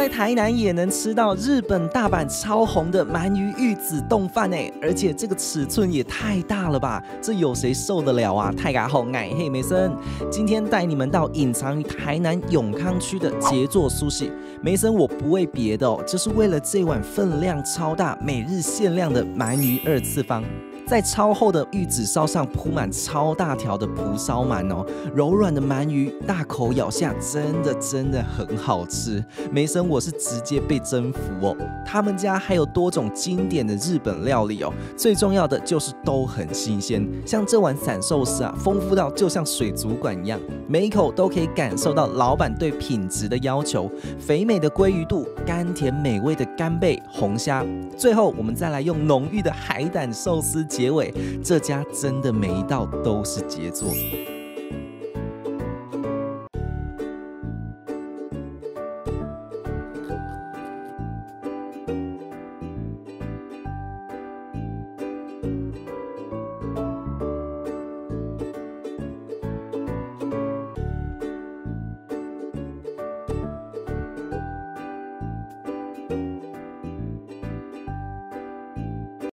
在台南也能吃到日本大阪超红的鳗鱼玉子冻饭哎，而且这个尺寸也太大了吧，这有谁受得了啊？太嘎好矮嘿梅森，今天带你们到隐藏于台南永康区的杰作苏西。梅森，我不为别的哦，就是为了这碗分量超大、每日限量的鳗鱼二次方。在超厚的玉子烧上铺满超大条的蒲烧鳗哦，柔软的鳗鱼，大口咬下，真的真的很好吃。梅森，我是直接被征服哦。他们家还有多种经典的日本料理哦，最重要的就是都很新鲜。像这碗散寿司啊，丰富到就像水族馆一样，每一口都可以感受到老板对品质的要求。肥美的鲑鱼肚，甘甜美味的干贝、红虾，最后我们再来用浓郁的海胆寿司。结尾，这家真的每一道都是杰作。